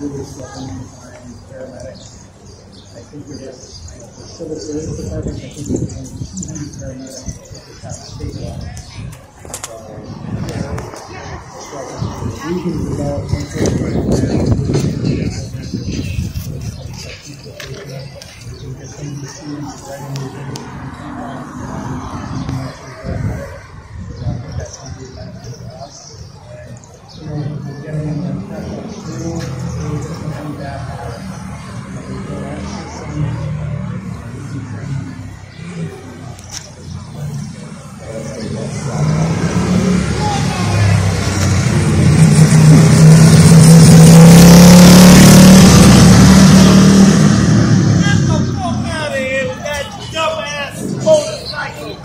to find paramedics. I think it is the civil service department, I think only two hundred paramedics at the top state level. So. We can develop some sort of program. We motorcycle!